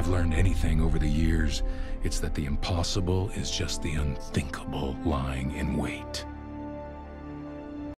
I've learned anything over the years, it's that the impossible is just the unthinkable lying in wait.